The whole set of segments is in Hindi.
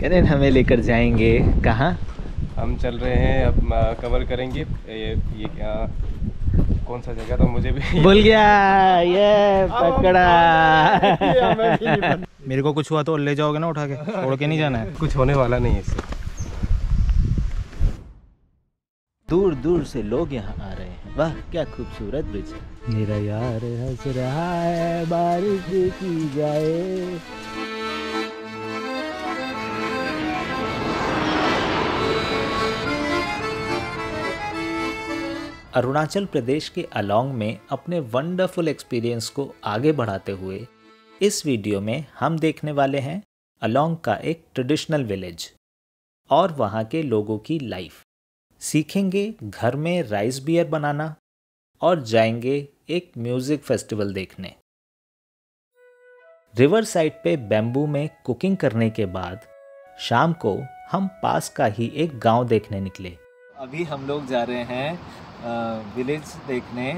करण हमें लेकर जाएँगे। कहाँ? हम चल रहे हैं अब कवर करेंगे। ये ये क्या कौन सा जगह तो मुझे भी भूल गया। ये पकड़ा। मेरे को कुछ हुआ तो ले जाओगे ना उठा के? छोड़ के नहीं जाना है। कुछ होने वाला नहीं है इससे। दूर दूर से लोग यहाँ आ रहे हैं। वाह क्या खूबसूरत ब्रिज है। मेरा यार हंस रहा है बारिश की जाए। अरुणाचल प्रदेश के अलोंग में अपने वंडरफुल एक्सपीरियंस को आगे बढ़ाते हुए इस वीडियो में हम देखने वाले हैं अलोंग का एक ट्रेडिशनल विलेज और वहाँ के लोगों की लाइफ। सीखेंगे घर में राइस बियर बनाना और जाएँगे एक म्यूज़िक फेस्टिवल देखने। रिवर साइड पे बेम्बू में कुकिंग करने के बाद शाम को हम पास का ही एक गाँव देखने निकले। अभी हम लोग जा रहे हैं विलेज देखने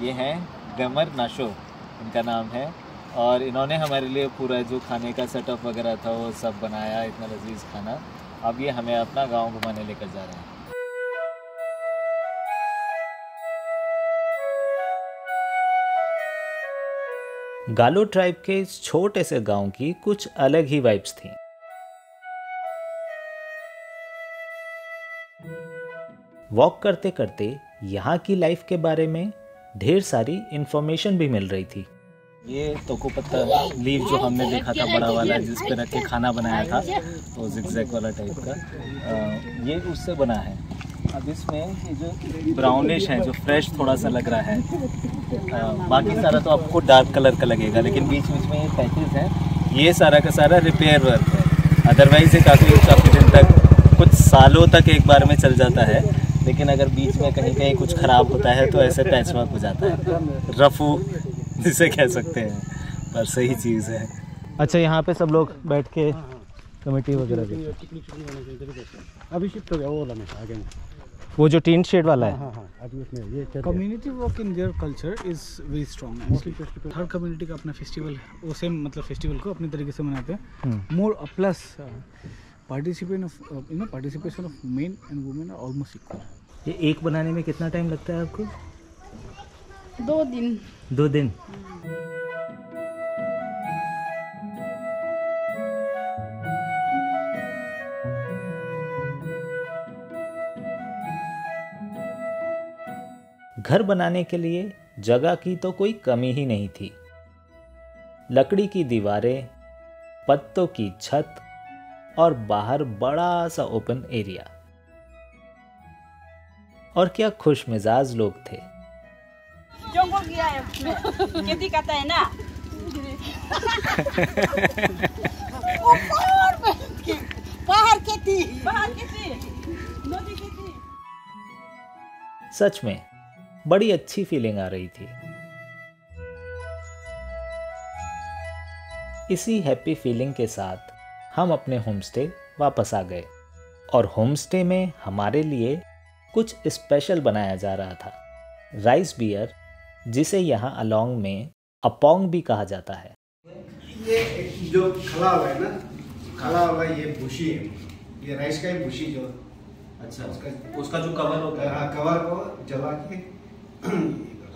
ये हैं गमर नाशो इनका नाम है। और इन्होंने हमारे लिए पूरा जो खाने का सेटअप वगैरह था, वो सब बनाया, इतना लजीज खाना। अब ये हमें अपना गाँव घुमाने लेकर जा रहे हैं। गालो ट्राइब के इस छोटे से गाँव की कुछ अलग ही वाइब्स थी। वॉक करते करते यहाँ की लाइफ के बारे में ढेर सारी इंफॉर्मेशन भी मिल रही थी। ये तोको पत्ता लीव जो हमने देखा था, बड़ा वाला, जिस पे रख के खाना बनाया था, वो जिगजैग वाला टाइप का ये उससे बना है। अब इसमें ये जो ब्राउनिश है, जो फ्रेश थोड़ा सा लग रहा है बाकी सारा तो आपको डार्क कलर का लगेगा, लेकिन बीच बीच में ये पैचेज हैं, ये सारा का सारा रिपेयर वर्क है। अदरवाइज़ ये काफ़ी काफ़ी दिन तक, कुछ सालों तक एक बार में चल जाता है। लेकिन अगर बीच में कहीं कहीं कुछ ख़राब होता है तो ऐसे पैच वर्क हो जाता है। रफू जिसे कह सकते हैं पर सही चीज़ है। अच्छा यहाँ पे सब लोग बैठ के कमेटी वगैरह की अभी शिफ्ट हो गया वो वाला में आगे। में वो जो टीन शेड वाला है। हाँ हाँ अभी उसमें ये चल रहा है। Community work in their culture is very strong her community का अपना फेस्टिवल है। वो सेम मतलब फेस्टिवल को अपने तरीके से मनाते। हैं। More plus participation of you know participation of men and women are almost equal ये एक बनाने में कितना टाइम लगता है आपको? दो दिन। दो दिन? घर बनाने के लिए जगह की तो कोई कमी ही नहीं थी। लकड़ी की दीवारें पत्तों की छत और बाहर बड़ा सा ओपन एरिया और क्या खुश मिजाज लोग थे। है खेती करता है ना? खेती। खेती। सच में बड़ी अच्छी फीलिंग आ रही थी। इसी हैप्पी फीलिंग के साथ हम अपने होमस्टे वापस आ गए। और होमस्टे में हमारे लिए कुछ स्पेशल बनाया जा रहा था। राइस बियर जिसे यहाँ अलोंग में अपोंग भी कहा जाता है। ये जो खला हुआ है ना खला हुआ ये भूसी है। ये राइस का ही भूसी जो अच्छा उसका उसका जो कवर होता है। हाँ, कवर को जला के।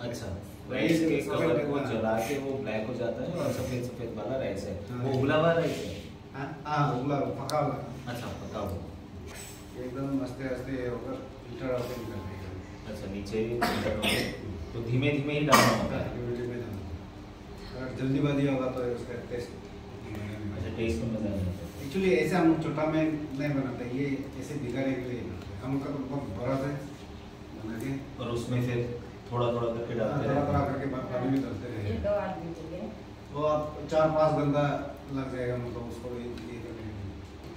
अच्छा राइस के कवर को जला के वो ब्लैक हो जाता है और सफ़ेद सफ़ेद वाला राइस है। हाँ। वो उबला हुआ राइस है? हाँ हाँ, उबला हुआ, पका हुआ। अच्छा पका हुआ। एकदम आस्ते आस्ते होकर। अच्छा नीचे तो धीमे धीमे ही डालना होता है में डालना। जल्दीबाजी होगा तो उसका टेस्ट अच्छा टेस्ट में मज़ा नहीं आता। एक्चुअली ऐसे हम छोटा में नहीं बनाते ये ऐसे बिगाड़े के लिए हम का तो बहुत बड़ा से बना के। और उसमें फिर थोड़ा थोड़ा करके डालते हैं थोड़ा थोड़ा करके पानी में डालते रहे वो आप चार पाँच घंटा लग जाएगा मतलब उसको ये ये।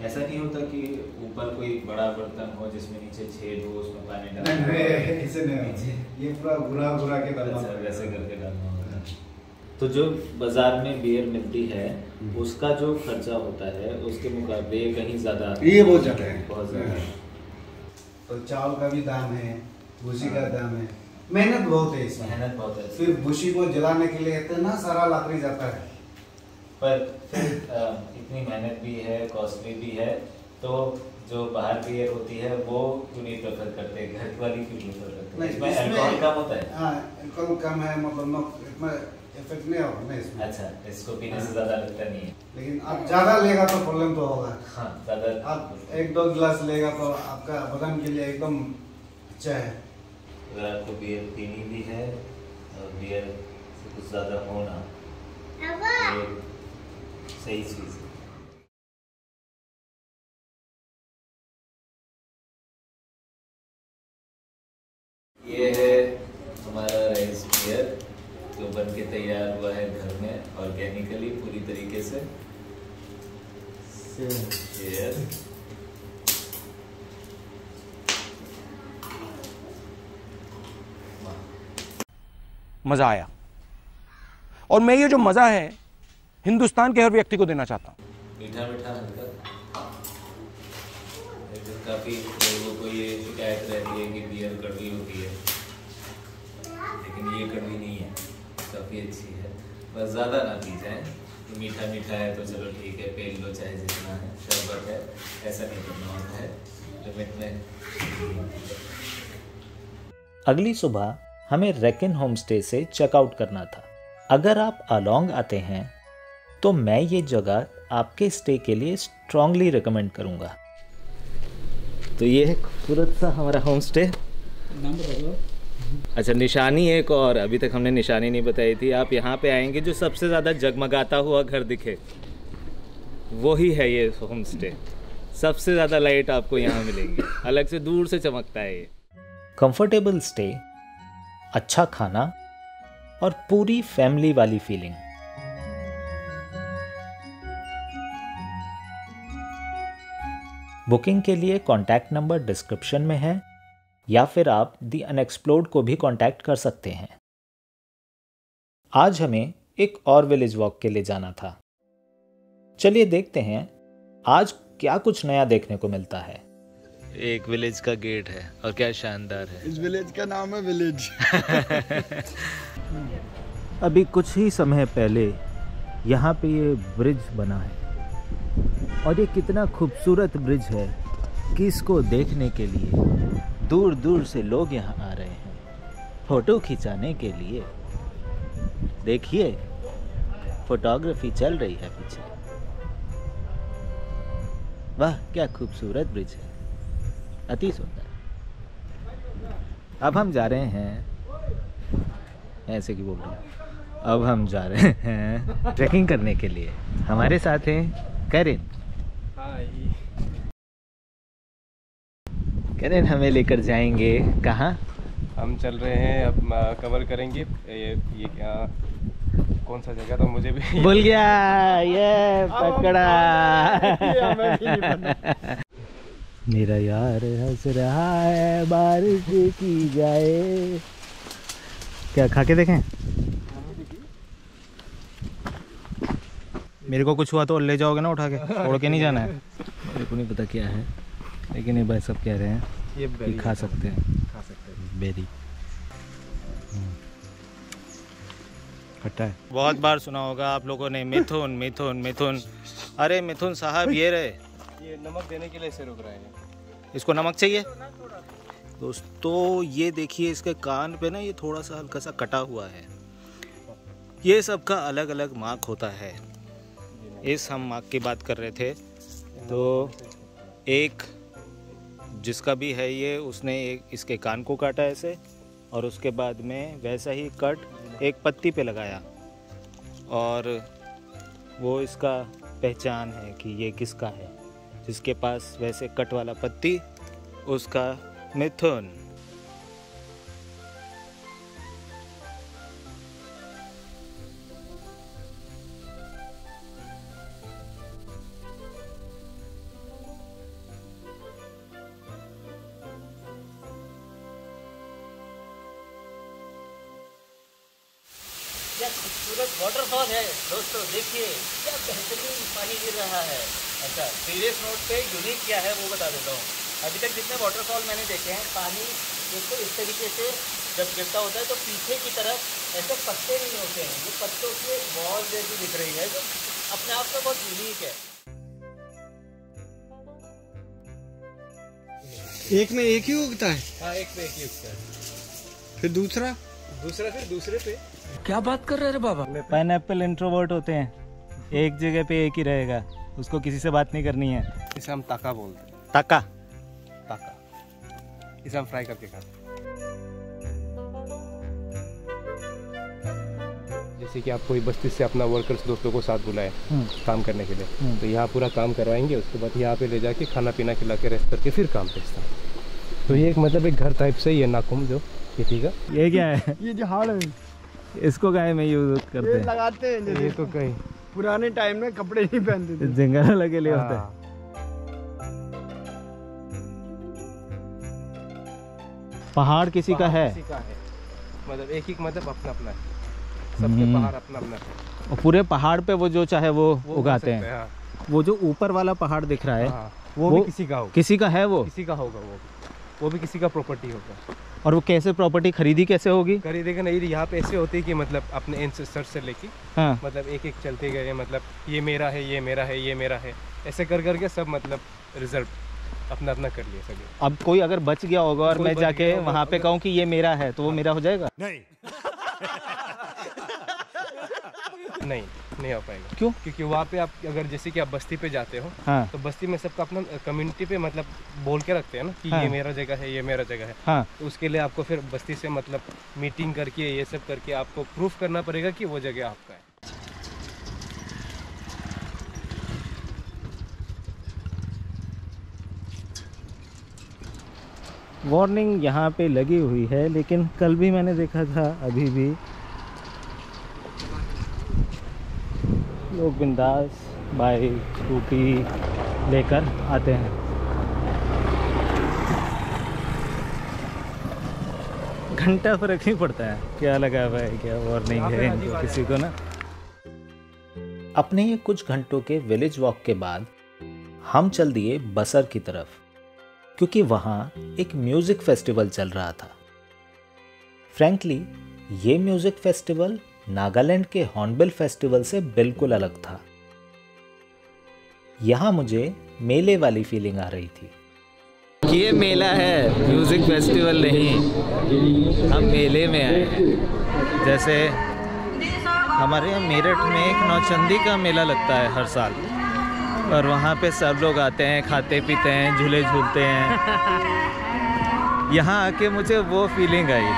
ऐसा नहीं होता कि ऊपर कोई बड़ा बर्तन हो जिसमें नीचे छेद हो उसमें पानी डालना नहीं, ऐसे नहीं। ये पूरा घुरा घुरा के डालना अच्छा, पड़ेगा। वैसे करके डालना होता है। तो जो बाज़ार में बियर मिलती है उसका जो खर्चा होता है उसके मुकाबले कहीं ज़्यादा ये बहुत ज़्यादा है। बहुत ज़्यादा। है। तो चावल का भी दाम है भूसी का दाम है। मेहनत बहुत है इसमें। मेहनत बहुत है। फिर भूसी को जलाने के लिए इतना सारा लकड़ी जाता है। पर इतनी मेहनत भी है कॉस्टली भी है तो जो बाहर की एयर होती है वो क्यों नहीं प्रेफर करते? घर वाली क्यों नहीं प्रेफर करते? हैं इसमें अल्कोहल कम होता है? हाँ अल्कोहल कम है मतलब नो इतना इफ़ेक्ट नहीं होगा ना इसमें। अच्छा इसको पीने से ज़्यादा लगता नहीं है। लेकिन आप ज़्यादा लेगा तो प्रॉब्लम तो होगा। हाँ ज़्यादा आप एक दो गिलास लेगा तो आपका बदन के लिए एकदम अच्छा है। अगर आपको बियर पीनी भी है और बियर से कुछ ज़्यादा होना सही चीज़ है ये है हमारा राइस बियर जो बन के तैयार हुआ है घर में ऑर्गेनिकली पूरी तरीके से। बियर मज़ा आया। और मैं ये जो मज़ा है हिंदुस्तान के हर व्यक्ति को देना चाहता हूँ। मीठा मीठा हल्का। लेकिन काफ़ी लोगों को ये शिकायत रहती है कि बियर कड़वी होती है। लेकिन ये कड़वी नहीं है। काफ़ी अच्छी है। बस ज़्यादा ना पी जाए। कि मीठा मीठा है तो चलो ठीक है पेल लो चाहे जितना है शरबत है ऐसा नहीं करना होता है। लिमिट में अगली सुबह हमें रेकिन होमस्टे से चेकआउट करना था। अगर आप अलोंग आते हैं तो मैं ये जगह आपके स्टे के लिए स्ट्रांगली रिकमेंड करूँगा। तो ये है खूबसूरत सा हमारा होम स्टे नाम बताओ अच्छा निशानी एक और, अभी तक हमने निशानी नहीं बताई थी। आप यहाँ पे आएँगे, जो सबसे ज़्यादा जगमगाता हुआ घर दिखे। वो ही है ये होम स्टे सबसे ज़्यादा लाइट आपको यहाँ मिलेंगी। अलग से दूर से चमकता है ये। कंफर्टेबल स्टे अच्छा खाना और पूरी फैमिली वाली फीलिंग बुकिंग के लिए कॉन्टैक्ट नंबर डिस्क्रिप्शन में है। या फिर आप दी अनएक्सप्लोर्ड को भी कॉन्टैक्ट कर सकते हैं। आज हमें एक और विलेज वॉक के लिए जाना था। चलिए देखते हैं आज क्या कुछ नया देखने को मिलता है। एक विलेज का गेट है और क्या शानदार है। इस विलेज का नाम है विलेज अभी कुछ ही समय पहले यहाँ पे ये ब्रिज बना है और ये कितना खूबसूरत ब्रिज है कि इसको देखने के लिए। दूर दूर से लोग यहाँ आ रहे हैं। फ़ोटो खिंचाने के लिए। देखिए, फोटोग्राफी चल रही है पीछे। वाह, क्या खूबसूरत ब्रिज है। अति सुंदर। अब हम जा रहे हैं। ऐसे की बोल रहे हैं। अब हम जा रहे हैं ट्रैकिंग करने के लिए। हमारे साथ हैं करिन। करिन हमें लेकर जाएँगे। कहाँ? हम चल रहे हैं अब कवर करेंगे। ये ये क्या कौन सा जगह तो मुझे भी भूल गया। ये पकड़ा। मेरा यार हंस रहा है बारिश की जाए। क्या खा के देखें? मेरे को कुछ हुआ तो ले जाओगे ना उठा के? छोड़ के नहीं जाना है। मेरे को नहीं पता क्या है। लेकिन ये भाई सब कह रहे हैं ये कि बेरी खा सकते हैं। खा सकते हैं। बेरी खट्टा है। बहुत बार सुना होगा आप लोगों ने मिथुन मिथुन मिथुन। अरे मिथुन साहब ये रहे। ये नमक देने के लिए इसे रुक रहे हैं। इसको नमक चाहिए? दोस्तों ये देखिए इसके कान पे ना ये थोड़ा सा हल्का सा कटा हुआ है। ये सबका अलग अलग मार्क होता है। इस हम मार्क की बात कर रहे थे। तो एक जिसका भी है ये, उसने एक, इसके कान को काटा ऐसे, और उसके बाद में वैसा ही कट एक पत्ती पे लगाया। और वो इसका पहचान है कि ये किसका है। जिसके पास वैसे कट वाला पत्ती, उसका मिथुन। क्या है। अच्छा सीरियस नोट पे यूनिक क्या है वो बता देता हूँ। अभी तक जितने वाटरफॉल मैंने देखे हैं पानी देखो इस तरीके से जब गिरता होता है तो पीछे की तरफ़ ऐसे पत्ते नहीं होते हैं। जो पत्तों की एक बॉल जैसी दिख रही है जो अपने आप में बहुत यूनिक है। एक में एक ही उगता है? हाँ एक में एक ही उगता है। फिर दूसरा? दूसरा फिर दूसरे पे। क्या बात कर रहे हैं बाबा? पाइन एप्पल इंट्रोवर्ट होते हैं। एक जगह पे एक ही रहेगा। उसको किसी से बात नहीं करनी है। इसे हम ताका बोलते हैं। ताका। ताका। इसे हम फ्राई करके खाते हैं। जैसे कि आप कोई बस्ती से अपना वर्कर्स दोस्तों को साथ बुलाए काम करने के लिए तो यहाँ पूरा काम करवाएँगे उसके बाद यहाँ पे ले जाके खाना पीना खिला के रेस्ट करके फिर काम पे स्टार्ट तो ये एक मतलब एक घर टाइप से ही है नाकुम जो। खेती का ये क्या है? ये जो हाड़ है। इसको गाय में यूज़ करते हैं। लगाते हैं ये तो कहीं। पुराने टाइम में कपड़े नहीं पहनते थे। जंगल के लिए होता। है। हाँ, पहाड़ किसी का है? किसी का है। मतलब एक एक मतलब अपना अपना है। सबके हम्म। पहाड़ अपना अपना है। और पूरे पहाड़ पे वो जो चाहे वो वो उगाते हैं। हाँ, वो जो ऊपर वाला पहाड़ दिख रहा है हाँ, वो, वो- भी किसी का होगा। किसी का है वो? किसी का होगा वो वो भी किसी का प्रॉपर्टी होगा। और वो कैसे प्रॉपर्टी खरीदी कैसे होगी? खरीदी खरीदेगा नहीं यहाँ पे ऐसे होती है कि मतलब अपने एंसेस्टर से लेके हाँ। मतलब एक एक चलते गए मतलब ये मेरा है ये मेरा है ये मेरा है ऐसे कर करके सब मतलब रिज़र्व अपना अपना कर लिए सभी। अब कोई अगर बच गया होगा और मैं जाके वहाँ पे कहूँ कि ये मेरा है तो वो मेरा हो जाएगा? नहीं। नहीं नहीं हो पाएगा। क्यों? क्योंकि वहाँ पे आप अगर जैसे कि आप बस्ती पे जाते हो हाँ। तो बस्ती में सबका अपना कम्युनिटी पे मतलब बोल के रखते हैं ना कि हाँ। ये मेरा जगह है ये मेरा जगह है। हाँ। तो उसके लिए आपको फिर बस्ती से मतलब मीटिंग करके ये सब करके आपको प्रूफ करना पड़ेगा कि वो जगह आपका है। वार्निंग यहाँ पे लगी हुई है लेकिन कल भी मैंने देखा था अभी भी। लोग बिंदास बाइक स्कूटी लेकर आते हैं। घंटा फ़र्क नहीं पड़ता है। क्या लगा हुआ है क्या वार्निंग है इनको किसी को ना? अपने ये कुछ घंटों के विलेज वॉक के बाद हम चल दिए बसर की तरफ़ क्योंकि वहाँ एक म्यूज़िक फेस्टिवल चल रहा था। फ्रैंकली ये म्यूज़िक फेस्टिवल नागालैंड के हॉर्नबिल फेस्टिवल से बिल्कुल अलग था। यहाँ मुझे मेले वाली फीलिंग आ रही थी। ये मेला है म्यूज़िक फेस्टिवल नहीं। हम मेले में आए। हैं जैसे हमारे यहाँ मेरठ में एक नौचंदी का मेला लगता है हर साल। और वहाँ पे सब लोग आते हैं खाते पीते हैं झूले झूलते हैं। यहाँ आके मुझे वो फीलिंग आई।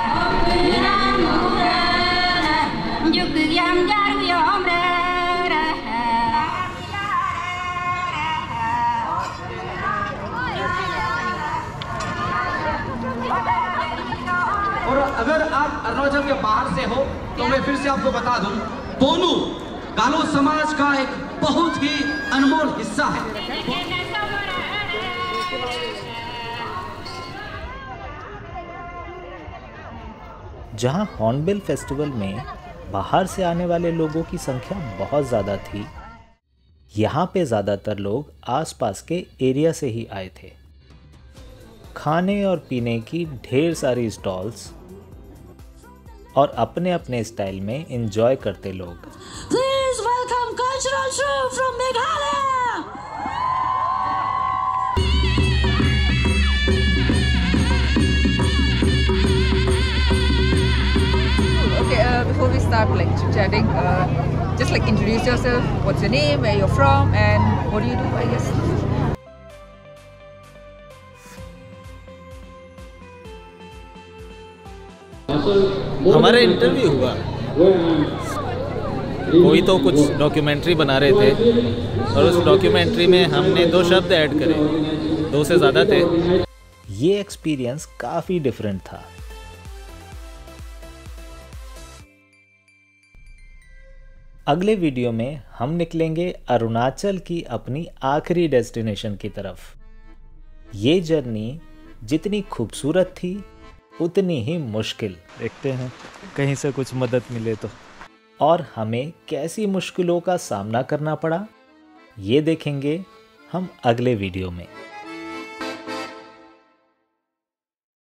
और अगर आप अरुणाचल के बाहर से हो तो मैं फिर से आपको बता दूँ पोनू गालो समाज का एक बहुत ही अनमोल हिस्सा है। जहाँ हॉर्नबिल फेस्टिवल में बाहर से आने वाले लोगों की संख्या बहुत ज़्यादा थी। यहाँ पे ज़्यादातर लोग आसपास के एरिया से ही आए थे। खाने और पीने की ढेर सारी स्टॉल्स और अपने अपने स्टाइल में एंजॉय करते लोग। Start like chit-chatting, uh, just like introduce yourself. What's your name? Where you're from? And what do you do? I guess. हमारा इंटरव्यू हुआ कोई तो कुछ डॉक्यूमेंट्री बना रहे थे और उस डॉक्यूमेंट्री में हमने दो शब्द ऐड करे दो से ज़्यादा थे ये एक्सपीरियंस काफ़ी डिफरेंट था अगले वीडियो में हम निकलेंगे अरुणाचल की अपनी आखिरी डेस्टिनेशन की तरफ़। ये जर्नी जितनी खूबसूरत थी उतनी ही मुश्किल। देखते हैं कहीं से कुछ मदद मिले तो। और हमें कैसी मुश्किलों का सामना करना पड़ा ये देखेंगे हम अगले वीडियो में।